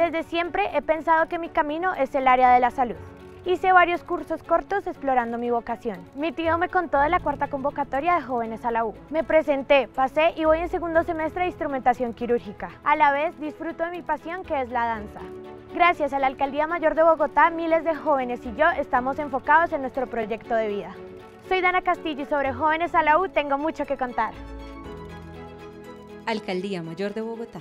Desde siempre he pensado que mi camino es el área de la salud. Hice varios cursos cortos explorando mi vocación. Mi tío me contó de la cuarta convocatoria de jóvenes a la U. Me presenté, pasé y voy en segundo semestre de instrumentación quirúrgica. A la vez disfruto de mi pasión que es la danza. Gracias a la Alcaldía Mayor de Bogotá, miles de jóvenes y yo estamos enfocados en nuestro proyecto de vida. Soy Dana Castillo y sobre Jóvenes a la U tengo mucho que contar. Alcaldía Mayor de Bogotá.